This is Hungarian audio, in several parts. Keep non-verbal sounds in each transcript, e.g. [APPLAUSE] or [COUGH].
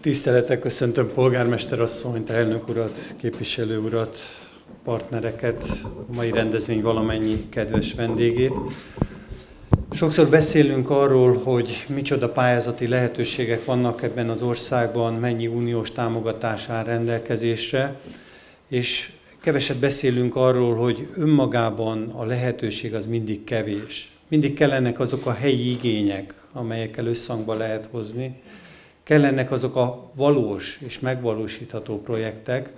Tiszteletek, köszöntöm polgármester asszonyt, elnök urat, képviselő urat, partnereket, a mai rendezvény valamennyi kedves vendégét. Sokszor beszélünk arról, hogy micsoda pályázati lehetőségek vannak ebben az országban, mennyi uniós támogatás áll rendelkezésre, és keveset beszélünk arról, hogy önmagában a lehetőség az mindig kevés. Mindig kellenek azok a helyi igények, amelyekkel összhangba lehet hozni, kellenek azok a valós és megvalósítható projektek,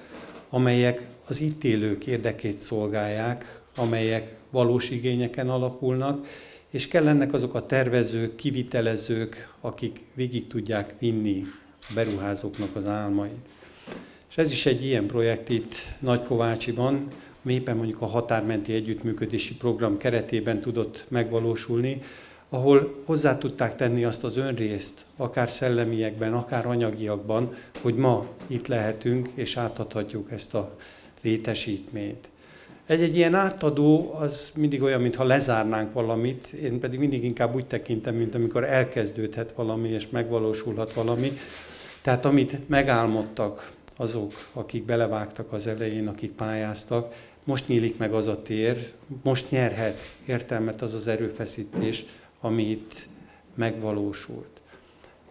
amelyek az itt élők érdekét szolgálják, amelyek valós igényeken alapulnak, és kellenek azok a tervezők, kivitelezők, akik végig tudják vinni a beruházóknak az álmait. És ez is egy ilyen projekt itt Nagykovácsiban, ami éppen mondjuk a határmenti együttműködési program keretében tudott megvalósulni, ahol hozzá tudták tenni azt az önrészt, akár szellemiekben, akár anyagiakban, hogy ma itt lehetünk, és átadhatjuk ezt a létesítményt. Egy-egy ilyen átadó az mindig olyan, mintha lezárnánk valamit, én pedig mindig inkább úgy tekintem, mint amikor elkezdődhet valami, és megvalósulhat valami. Tehát amit megálmodtak azok, akik belevágtak az elején, akik pályáztak, most nyílik meg az a tér, most nyerhet értelmet az az erőfeszítés, ami itt megvalósult.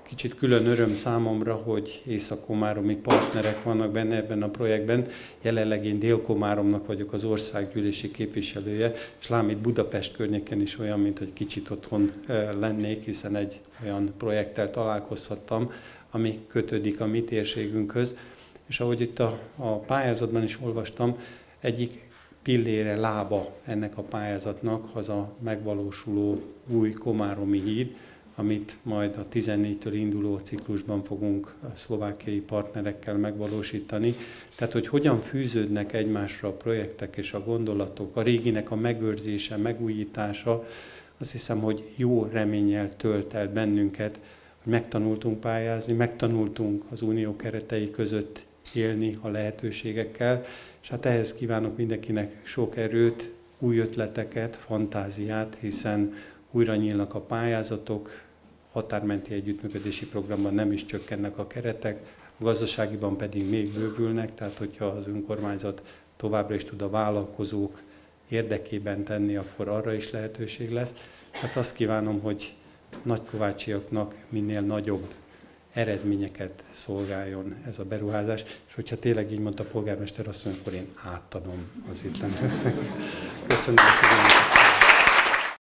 Kicsit külön öröm számomra, hogy Észak-Komáromi partnerek vannak benne ebben a projektben. Jelenleg én Dél-Komáromnak vagyok az országgyűlési képviselője, és lám itt Budapest környéken is olyan, mint hogy kicsit otthon lennék, hiszen egy olyan projekttel találkozhattam, ami kötődik a mi térségünkhöz. És ahogy itt a, a pályázatban is olvastam, egyik pillére, lába ennek a pályázatnak az a megvalósuló új Komáromi híd, amit majd a 14-től induló ciklusban fogunk szlovákiai partnerekkel megvalósítani. Tehát, hogy hogyan fűződnek egymásra a projektek és a gondolatok, a réginek a megőrzése, megújítása, azt hiszem, hogy jó reménnyel tölt el bennünket, hogy megtanultunk pályázni, megtanultunk az unió keretei között élni a lehetőségekkel, és hát ehhez kívánok mindenkinek sok erőt, új ötleteket, fantáziát, hiszen újra nyílnak a pályázatok, határmenti együttműködési programban nem is csökkennek a keretek, a gazdaságiban pedig még bővülnek, tehát hogyha az önkormányzat továbbra is tud a vállalkozók érdekében tenni, akkor arra is lehetőség lesz. Hát azt kívánom, hogy nagykovácsiaknak minél nagyobb eredményeket szolgáljon ez a beruházás, és hogyha tényleg így mondta a polgármester mondja, akkor én átadom az itt. [LAUGHS] Köszönöm.